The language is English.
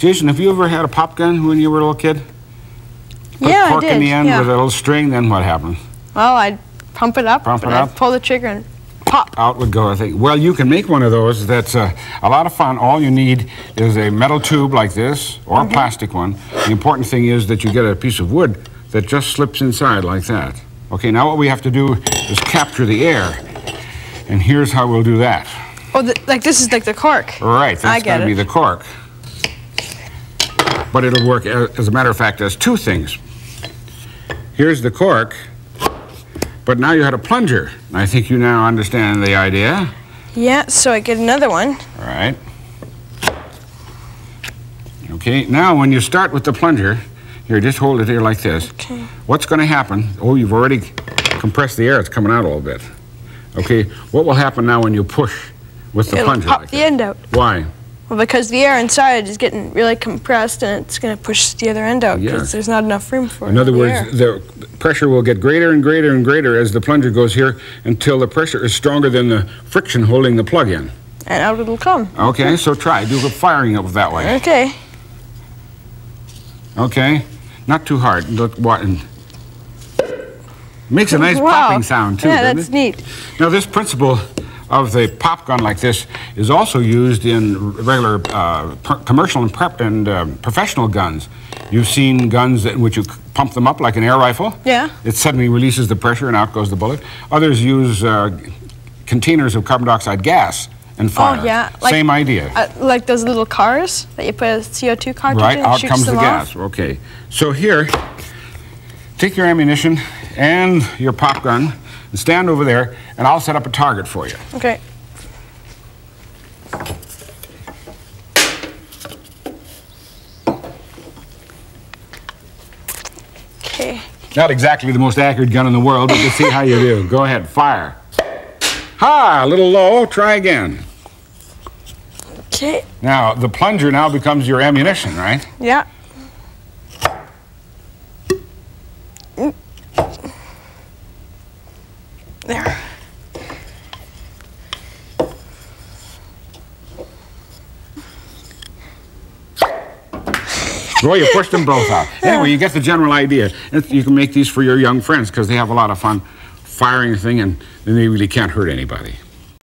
Jason, have you ever had a pop gun when you were a little kid? Put Yeah, a I cork in did, the end yeah. with a little string, then what happened? Well, I'd pump it up, Pump it up. I'd pull the trigger and pop. Out would go, I think. Well, you can make one of those. That's uh, a lot of fun. All you need is a metal tube like this or Mm-hmm. a plastic one. The important thing is that you get a piece of wood that just slips inside like that. Okay, now what we have to do is capture the air. And here's how we'll do that. Oh, the, like this is like the cork. Right, that's I going get to be the cork. But it'll work, as a matter of fact, as two things. Here's the cork, but now you had a plunger. I think you now understand the idea. Yeah, so I get another one. All right. Okay, now when you start with the plunger, here, just hold it here like this. Okay. What's going to happen? Oh, you've already compressed the air. It's coming out a little bit. Okay, what will happen now when you push with the It'll plunger? pop like the that? end out. Why? Well, because the air inside is getting really compressed and it's going to push the other end out because Yes. there's not enough room for it. In other the words, air. the pressure will get greater and greater and greater as the plunger goes here until the pressure is stronger than the friction holding the plug in. and out it'll come. Okay, so try. Do the firing it that way. Okay. Okay, not too hard. Look what. Makes a nice wow. popping sound too. Yeah, that's it? neat. Now this principle of the pop gun like this is also used in regular uh, commercial and, prep and um, professional guns. You've seen guns in which you pump them up like an air rifle. Yeah. It suddenly releases the pressure and out goes the bullet. Others use uh, containers of carbon dioxide gas and fire. Oh, yeah, like- Same idea. Uh, like those little cars that you put a CO2 cartridge Right, in and out shoots comes the off. gas. Okay. So here, take your ammunition and your pop gun and stand over there, and I'll set up a target for you. Okay. Okay. Not exactly the most accurate gun in the world, but let's see how you do. Go ahead, fire. Ha! A little low. Try again. Okay. Now, the plunger now becomes your ammunition, right? Yeah. Mm. There. Well, you pushed them both out. Anyway, you get the general idea. You can make these for your young friends because they have a lot of fun firing a thing and then they really can't hurt anybody.